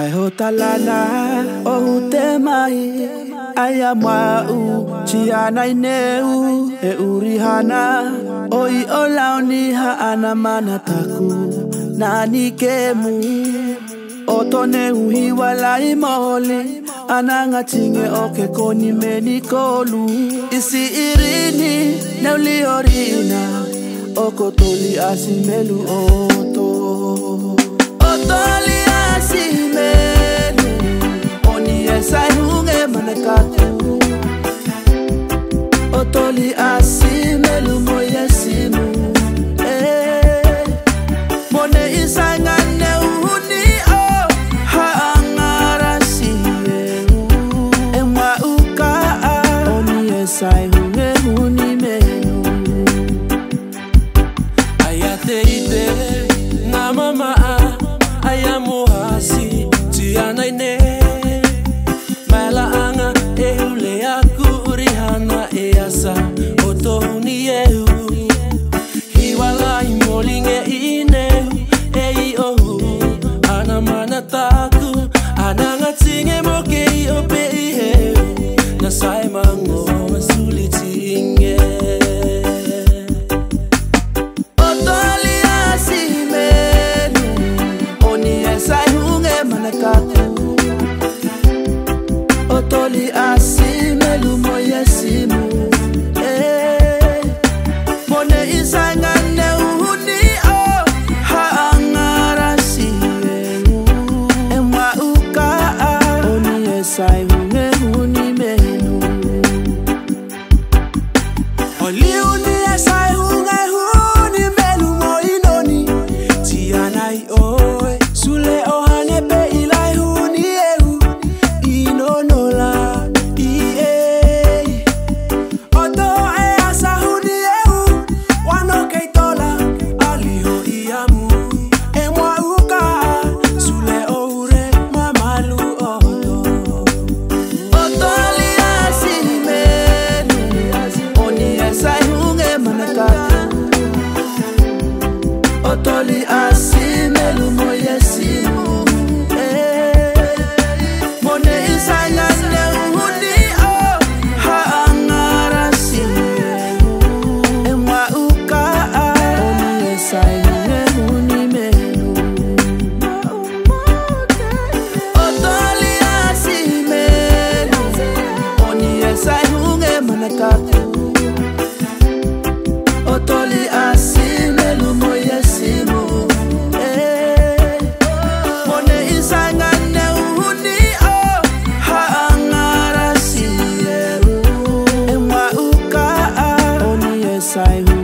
Ayota lala, ohute mai Aya ana i neu, E urihana, oi olauni haana manataku Nani kemu, otone ana imoli Anangachinge oke koni menikolu Isi irini, neuli orina Okotoli asimelu oto. Otoli Loli asime lumo yesimu eh, Mone isangane uni o oh, Haangara siye Emwa ukaa ah, omi esai hune huni mehu Ayate ite na mama ah, Ayamu hasi tianaine Maila anga ehule aku urihana easa otonie I